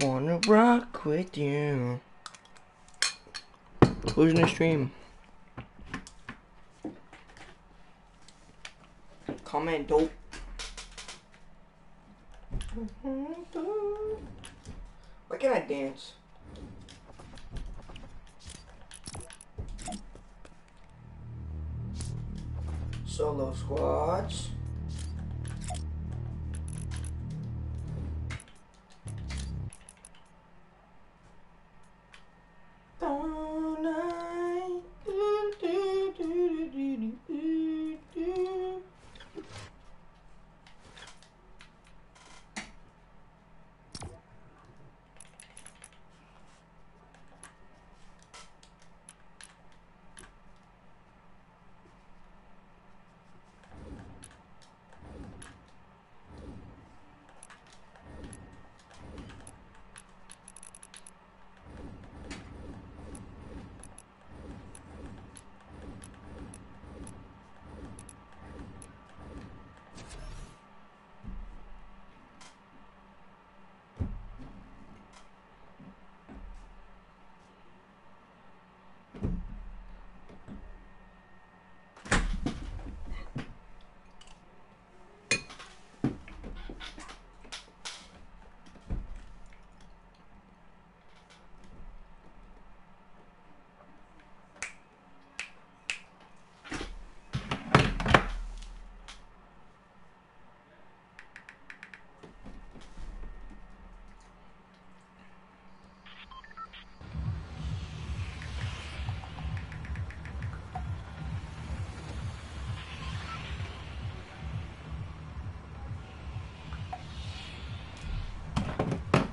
wanna rock with you. Who's in the stream? Comment dope. Why can't I dance? Solo squats.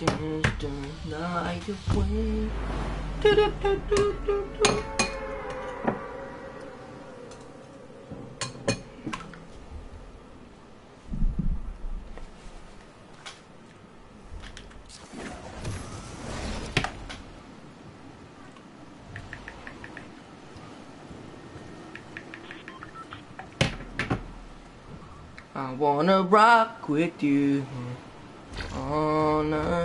dun, dun, night away. Do, do, do, do, do, do. I wanna rock with you all night.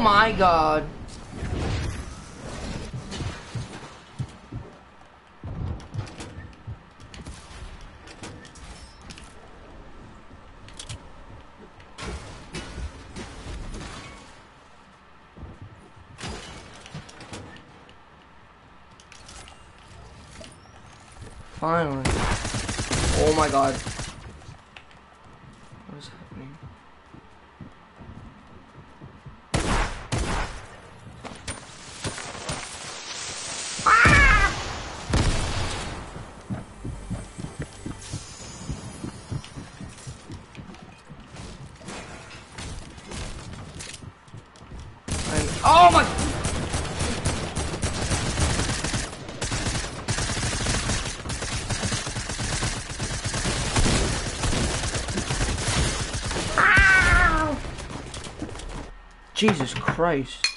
my god. Finally. Oh my god. Oh my! Jesus Christ.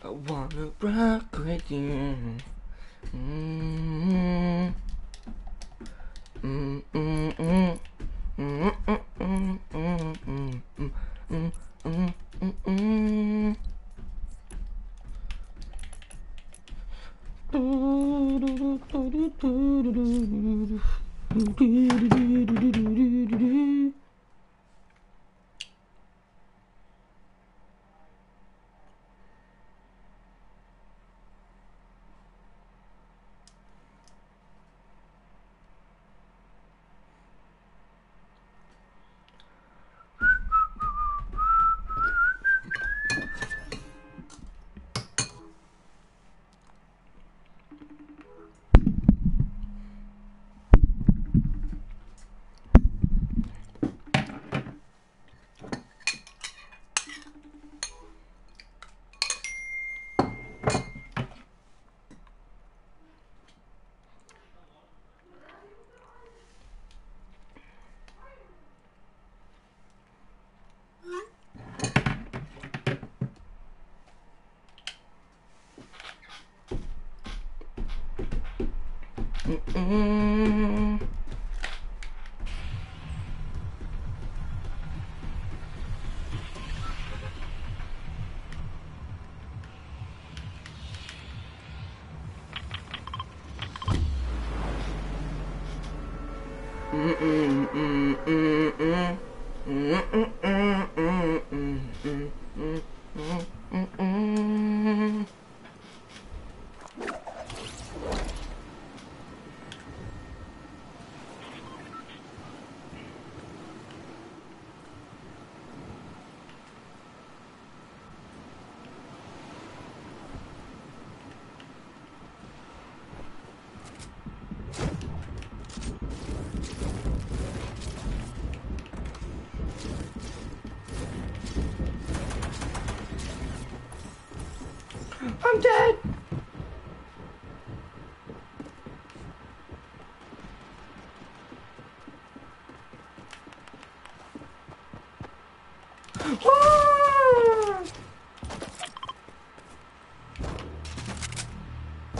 I wanna rock with you. Mm, mm, mm, mm, Mm-mm. I'm